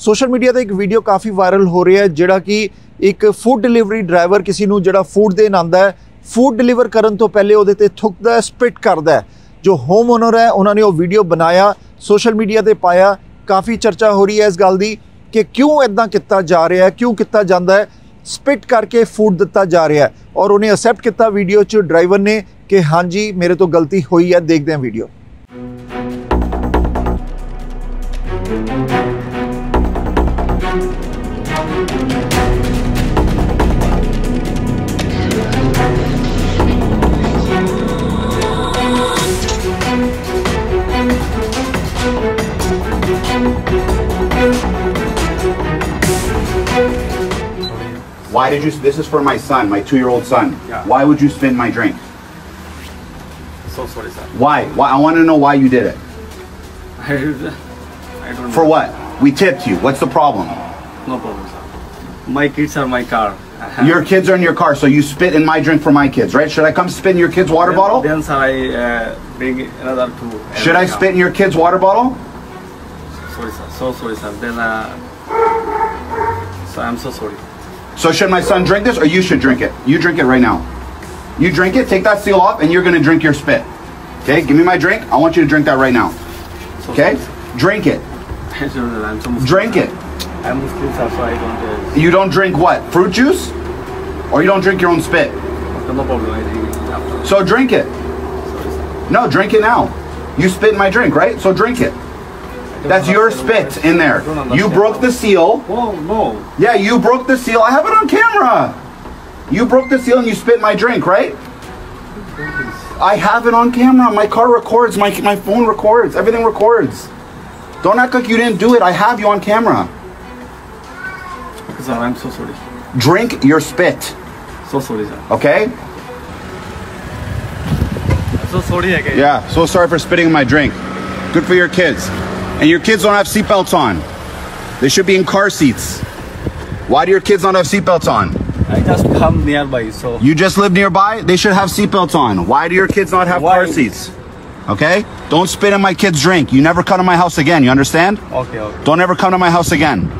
Social media ਤੇ ਇੱਕ video ਕਾਫੀ viral ਹੋ ਰਿਹਾ ਹੈ ਜਿਹੜਾ ਕਿ ਇੱਕ ਫੂਡ ਡਿਲੀਵਰੀ ਡਰਾਈਵਰ ਕਿਸੇ ਨੂੰ ਜਿਹੜਾ ਫੂਡ ਦੇਣ ਆਂਦਾ ਹੈ ਫੂਡ ਡਿਲੀਵਰ ਕਰਨ ਤੋਂ ਪਹਿਲੇ ਉਹਦੇ ਤੇ ਥੁੱਕਦਾ ਹੈ ਸਪਿਟ ਕਰਦਾ ਹੈ ਜੋ ਹੋਮ ਓਨਰ ਹੈ ਉਹਨਾਂ ਨੇ ਉਹ ਵੀਡੀਓ ਬਣਾਇਆ ਸੋਸ਼ਲ ਮੀਡੀਆ ਤੇ ਪਾਇਆ ਕਾਫੀ ਚਰਚਾ ਹੋ ਰਹੀ ਹੈ ਇਸ ਗੱਲ ਦੀ ਕਿ ਕਿਉਂ ਇਦਾਂ ਕੀਤਾ ਜਾ ਰਿਹਾ ਹੈ ਕਿਉਂ ਕੀਤਾ ਜਾਂਦਾ ਹੈ ਸਪਿਟ ਕਰਕੇ ਫੂਡ ਦਿੱਤਾ ਜਾ ਰਿਹਾ ਹੈ ਔਰ ਉਹਨੇ ਅਸੈਪਟ ਕੀਤਾ ਵੀਡੀਓ 'ਚ ਡਰਾਈਵਰ ਨੇ ਕਿ ਹਾਂਜੀ ਮੇਰੇ ਤੋਂ ਗਲਤੀ ਹੋਈ ਹੈ ਦੇਖਦੇ ਹਾਂ video Why did you? This is for my son, my two-year-old son. Yeah. Why would you spin my drink? So sorry, sir. Why? Why? I want to know why you did it. I, I don't For know. what? We tipped you. What's the problem? No problem, sir. My kids are my car. Your kids are in your car, so you spit in my drink for my kids, right? Should I come spit in your kid's water then, bottle? Then, sir, I uh, bring another two. Should I spit in your kid's water bottle? Sorry, sir. So sorry, sir. Then, uh, so I'm so sorry. So should my son drink this, or you should drink it? You drink it right now. You drink it. Take that seal off, and you're gonna drink your spit. Okay? Give me my drink. I want you to drink that right now. Okay? Drink it. I Drink it. I'm Muslim, so I don't. You don't drink what? Fruit juice? Or you don't drink your own spit? I. So drink it. No, drink it now. You spit in my drink, right? So drink it. That's your spit in there. You broke the seal. Oh no. Yeah, you broke the seal. I have it on camera. You broke the seal and you spit my drink, right? I have it on camera. My car records. My, my phone records. Everything records. Don't act like you didn't do it. I have you on camera. Sir, I'm so sorry. Drink your spit, So sorry, sir. okay? So sorry again. Yeah, so sorry for spitting in my drink. Good for your kids. And your kids don't have seatbelts on. They should be in car seats. Why do your kids not have seatbelts on? I just come nearby, so. You just live nearby? They should have seatbelts on. Why do your kids not have car seats? Okay? Don't spit in my kid's drink. You never come to my house again. You understand? Okay, okay. Don't ever come to my house again.